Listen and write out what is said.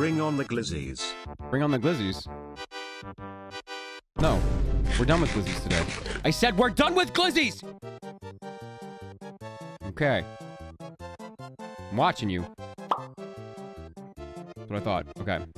bring on the glizzies. Bring on the glizzies. No, we're done with glizzies today. I said we're done with glizzies! Okay. I'm watching you. That's what I thought. Okay.